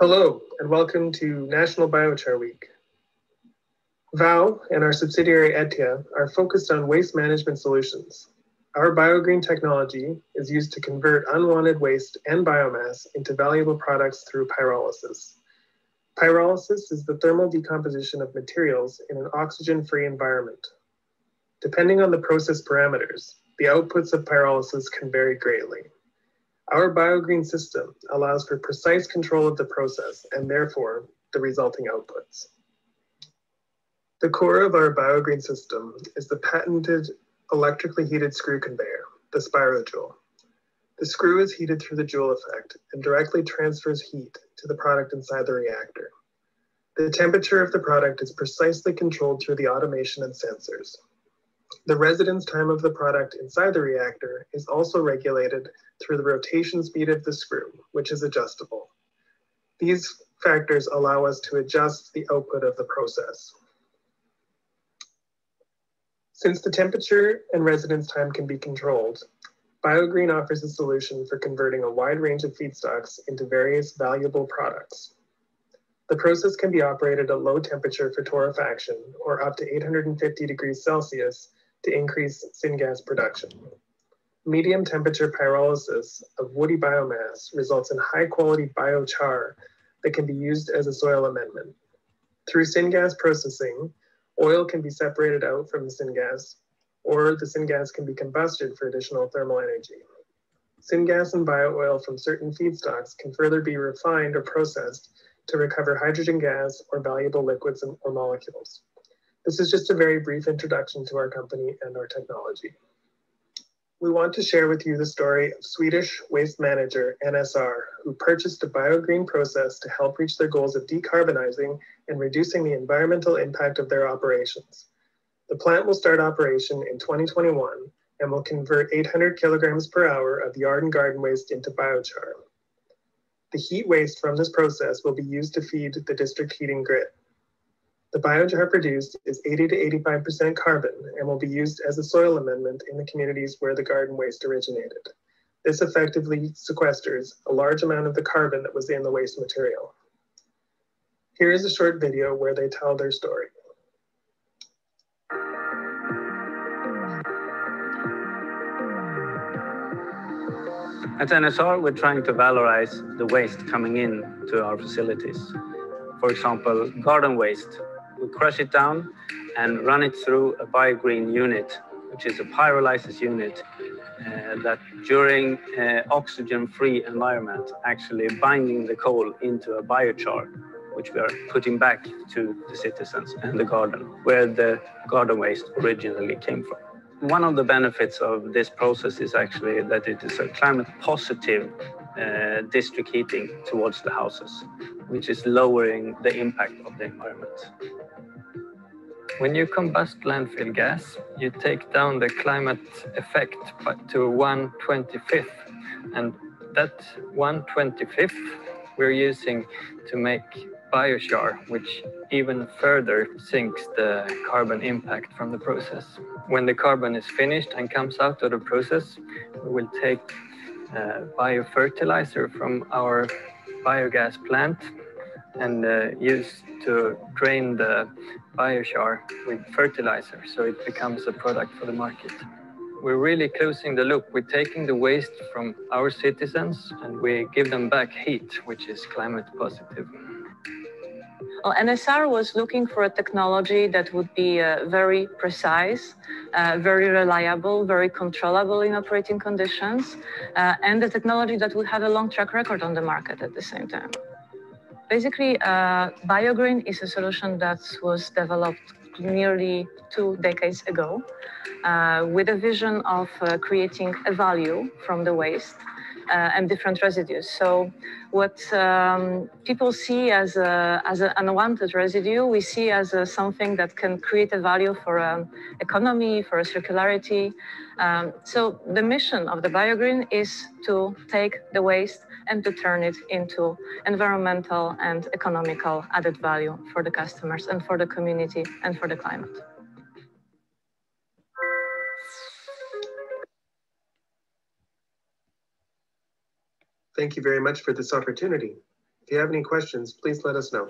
Hello, and welcome to National Biochar Week. VOW and our subsidiary ETIA are focused on waste management solutions. Our biogreen technology is used to convert unwanted waste and biomass into valuable products through pyrolysis. Pyrolysis is the thermal decomposition of materials in an oxygen-free environment. Depending on the process parameters, the outputs of pyrolysis can vary greatly. Our BioGreen system allows for precise control of the process and therefore the resulting outputs. The core of our BioGreen system is the patented electrically heated screw conveyor, the Spirojoule. The screw is heated through the Joule effect and directly transfers heat to the product inside the reactor. The temperature of the product is precisely controlled through the automation and sensors. The residence time of the product inside the reactor is also regulated through the rotation speed of the screw, which is adjustable. These factors allow us to adjust the output of the process. Since the temperature and residence time can be controlled, BioGreen offers a solution for converting a wide range of feedstocks into various valuable products. The process can be operated at low temperature for torrefaction or up to 850 degrees Celsius to increase syngas production. Medium temperature pyrolysis of woody biomass results in high quality biochar that can be used as a soil amendment. Through syngas processing, oil can be separated out from the syngas, or the syngas can be combusted for additional thermal energy. Syngas and biooil from certain feedstocks can further be refined or processed to recover hydrogen gas or valuable liquids or molecules. This is just a very brief introduction to our company and our technology. We want to share with you the story of Swedish waste manager NSR, who purchased a biogreen process to help reach their goals of decarbonizing and reducing the environmental impact of their operations. The plant will start operation in 2021 and will convert 800 kilograms per hour of yard and garden waste into biochar. The heat waste from this process will be used to feed the district heating grid. The biochar produced is 80 to 85% carbon and will be used as a soil amendment in the communities where the garden waste originated. This effectively sequesters a large amount of the carbon that was in the waste material. Here is a short video where they tell their story. At NSR, we're trying to valorize the waste coming in to our facilities. For example, garden waste we crush it down and run it through a biogreen unit, which is a pyrolysis unit uh, that during uh, oxygen-free environment actually binding the coal into a biochar, which we are putting back to the citizens and the garden, where the garden waste originally came from. One of the benefits of this process is actually that it is a climate positive uh, district heating towards the houses, which is lowering the impact of the environment. When you combust landfill gas, you take down the climate effect to 1 25th. And that 1 25th we're using to make biochar, which even further sinks the carbon impact from the process. When the carbon is finished and comes out of the process, we will take uh, biofertilizer from our biogas plant and uh, use to drain the biochar with fertilizer so it becomes a product for the market. We're really closing the loop. We're taking the waste from our citizens and we give them back heat, which is climate positive. Well, NSR was looking for a technology that would be uh, very precise, uh, very reliable, very controllable in operating conditions, uh, and a technology that would have a long track record on the market at the same time. Basically, uh, BioGreen is a solution that was developed nearly two decades ago uh, with a vision of uh, creating a value from the waste and different residues. So what um, people see as, a, as an unwanted residue, we see as a, something that can create a value for an economy, for a circularity. Um, so the mission of the BioGreen is to take the waste and to turn it into environmental and economical added value for the customers and for the community and for the climate. Thank you very much for this opportunity. If you have any questions, please let us know.